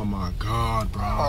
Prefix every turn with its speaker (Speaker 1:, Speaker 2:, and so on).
Speaker 1: Oh my god, bro.